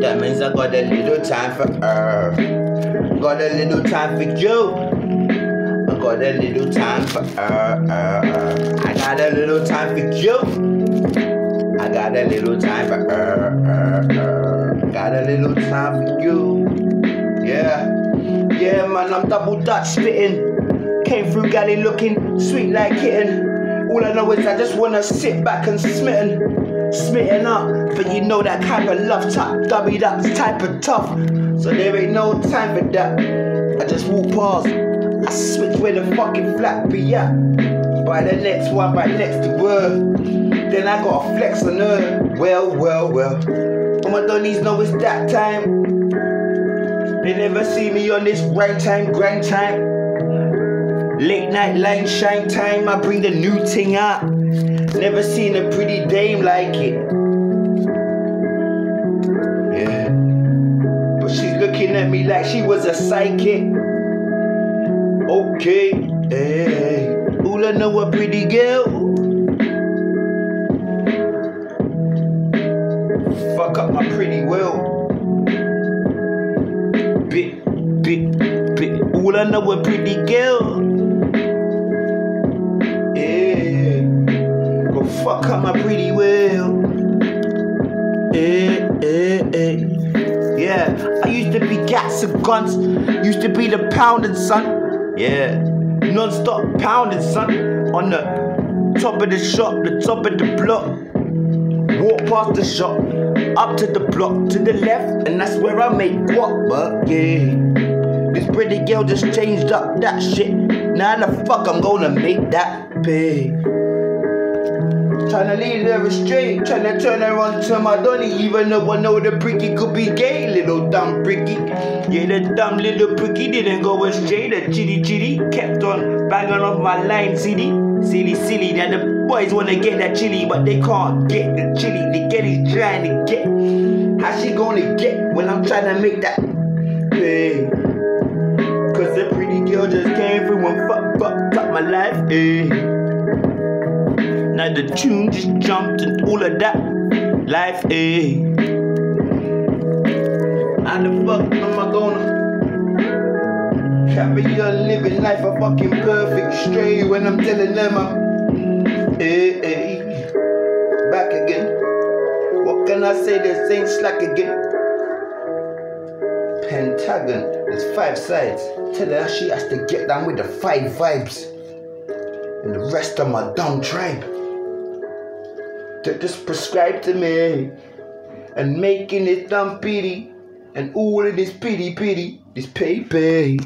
That means I got a little time for her. Got a little time for you. I got a little time for her. I got a little time for you. I got a little time for her. Got a little time for you. Yeah. Yeah, man, I'm double Dutch spitting. Came through galley looking sweet like kitten. All I know is I just wanna sit back and smitten, smitten up. But you know that type of love top, dubbied up, type of tough. So there ain't no time for that. I just walk past, I switch where the fucking flat be at. By the next one, by next word. Then I gotta flex on her. Well, well, well. All my donnies know it's that time. They never see me on this grind time, grind time. Late night line shine time, I bring the new thing out. Never seen a pretty dame like it. Yeah. But she's looking at me like she was a psychic. Okay, hey. All I know a pretty girl. Fuck up my pretty will. Bit, bit, bit. All I know a pretty girl. Fuck up my pretty will. Eh, eh, eh. Yeah, I used to be gats and guns. Used to be the pounding son. Yeah, non-stop pounding son. On the top of the shop, the top of the block. Walk past the shop, up to the block, to the left, and that's where I make guap. But yeah, this pretty girl just changed up that shit. Now the fuck I'm gonna make that pay. Tryna lead her astray, tryna turn her on to my donny, even though I know the pricky could be gay, little dumb pricky. Yeah, the dumb little pricky didn't go astray, the chitty chitty kept on banging off my line, silly, silly, silly. That the boys wanna get that chili, but they can't get the chili. They get is trying to get. How she gonna get when I'm trying to make that pay? Cause the pretty girl just came through and fuck, fucked up my life, eh? Now the tune just jumped and all of that life, eh? How the fuck am I gonna carry on living life a fucking perfect straight when I'm telling them I'm eh, eh, back again? What can I say? This ain't slack again. Pentagon, there's five sides. Tell her she has to get down with the five vibes. And the rest of my dumb tribe. To just prescribe to me. And making it dumb pity. And all of this pity pity. This pay pay.